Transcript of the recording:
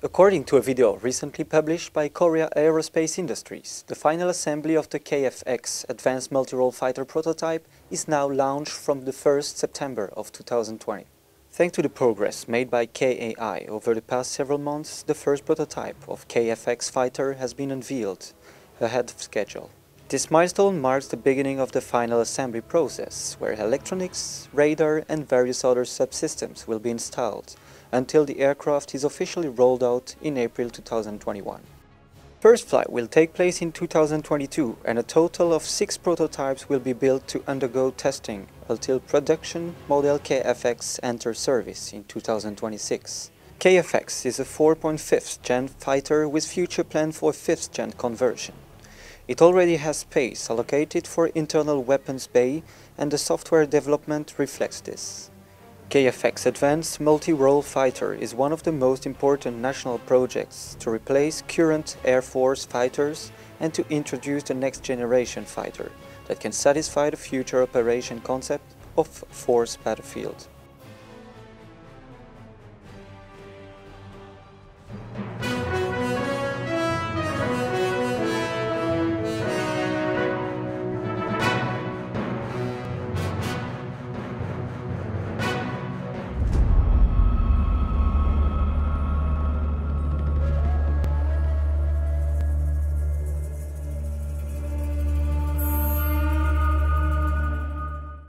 According to a video recently published by Korea Aerospace Industries, the final assembly of the KFX Advanced Multi-Role Fighter prototype is now launched from the 1st September of 2020. Thanks to the progress made by KAI over the past several months, the first prototype of KFX fighter has been unveiled ahead of schedule. This milestone marks the beginning of the final assembly process, where electronics, radar and various other subsystems will be installed until the aircraft is officially rolled out in April 2021. First flight will take place in 2022 and a total of six prototypes will be built to undergo testing until production model KFX enters service in 2026. KFX is a 4.5th gen fighter with future plan for 5th gen conversion. It already has space allocated for internal weapons bay and the software development reflects this. KFX Advanced Multi-Role Fighter is one of the most important national projects to replace current Air Force fighters and to introduce the next generation fighter that can satisfy the future operation concept of force battlefield.